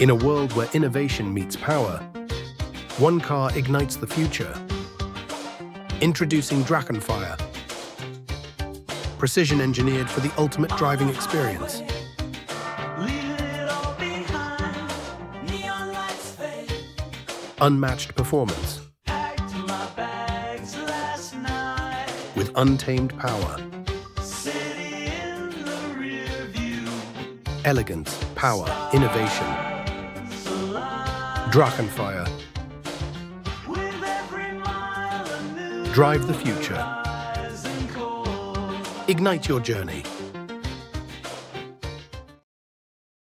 In a world where innovation meets power, one car ignites the future. Introducing Drachenfyre. Precision engineered for the ultimate driving experience. Unmatched performance. With untamed power. Elegance, power, innovation. Drachenfyre. Drive the future. Ignite your journey.